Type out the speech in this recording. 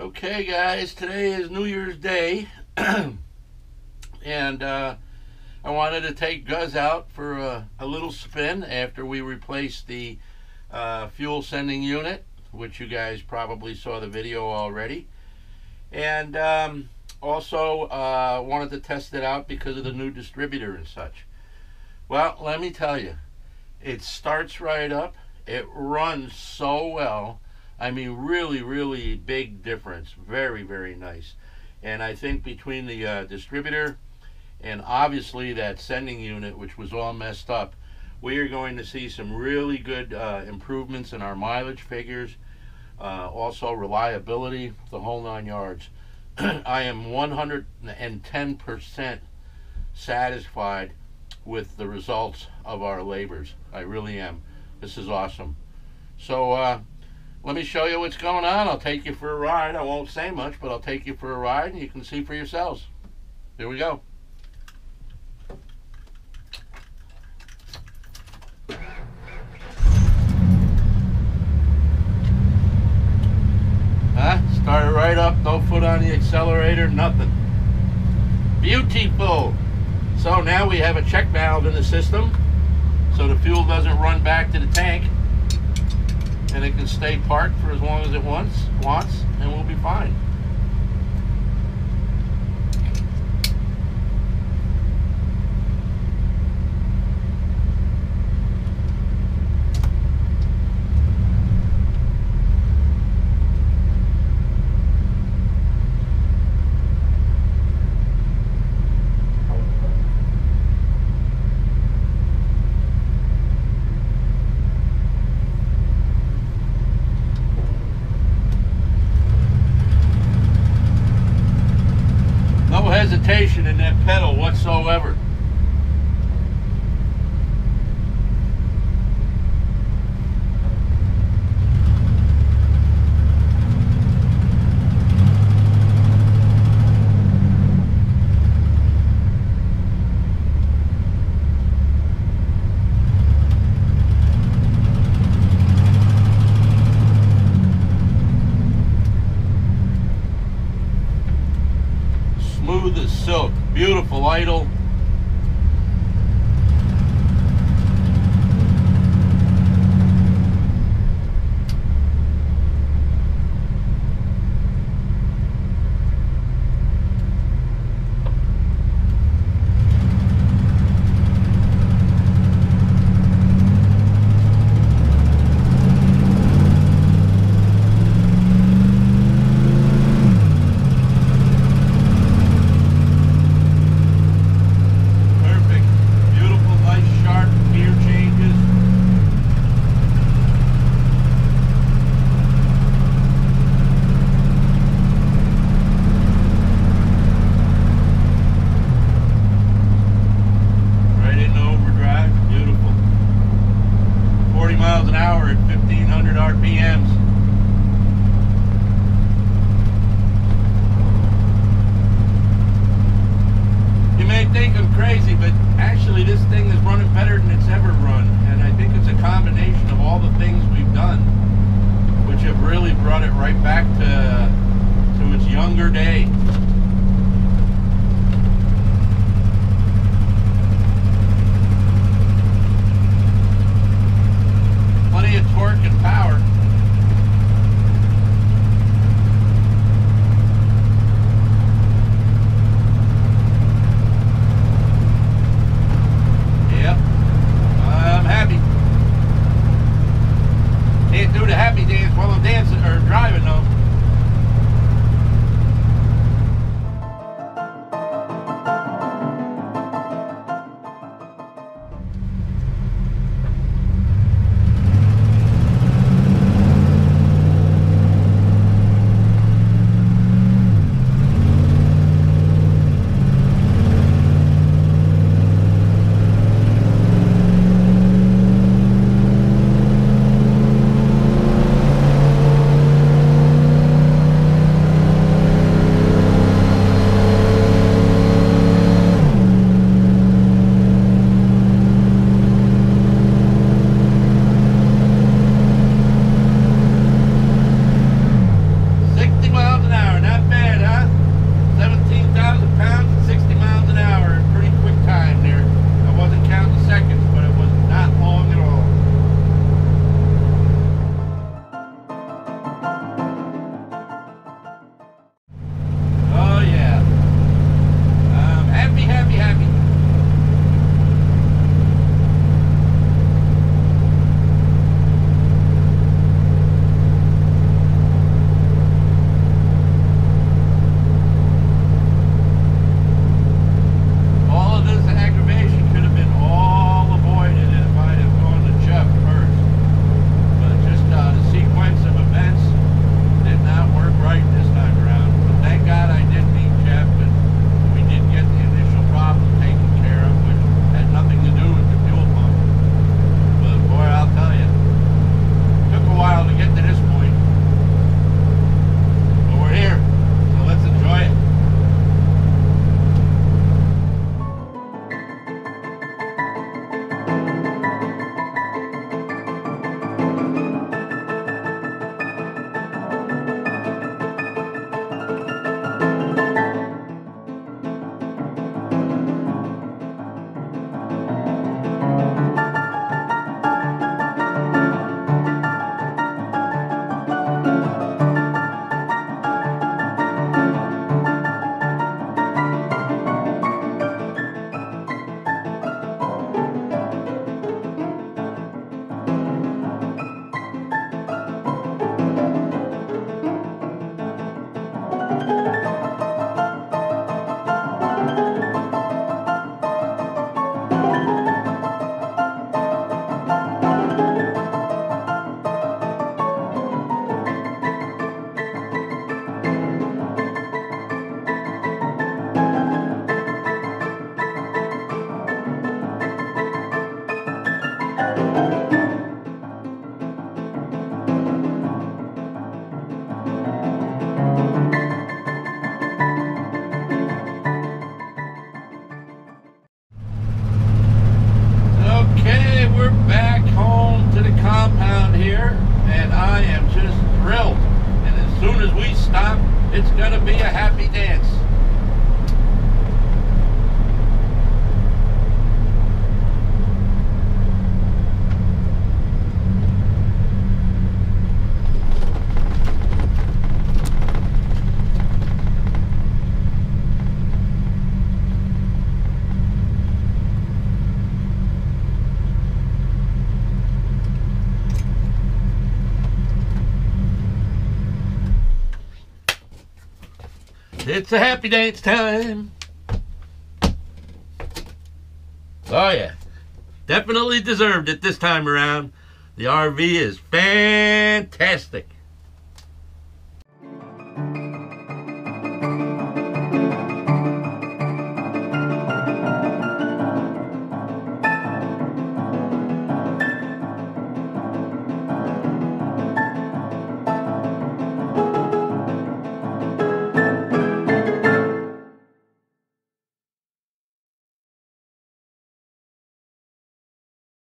Okay, guys, today is New Year's Day, and uh, I wanted to take Guz out for a, a little spin after we replaced the uh, fuel sending unit, which you guys probably saw the video already. And um, also uh, wanted to test it out because of the new distributor and such. Well, let me tell you, it starts right up. It runs so well I mean, really, really big difference. Very, very nice. And I think between the uh, distributor and obviously that sending unit, which was all messed up, we are going to see some really good uh, improvements in our mileage figures. Uh, also, reliability, the whole nine yards. I am 110% satisfied with the results of our labors. I really am. This is awesome. So, uh, let me show you what's going on. I'll take you for a ride. I won't say much, but I'll take you for a ride and you can see for yourselves. Here we go. Huh? Started right up, no foot on the accelerator, nothing. Beautiful. So now we have a check valve in the system so the fuel doesn't run back to the tank and it can stay parked for as long as it wants, wants and we'll be fine. In that pedal whatsoever. Beautiful idle. Crazy, but actually this thing is running better than it's ever run. And I think it's a combination of all the things we've done, which have really brought it right back to, to its younger day. It's a happy dance time. Oh, yeah. Definitely deserved it this time around. The RV is fantastic.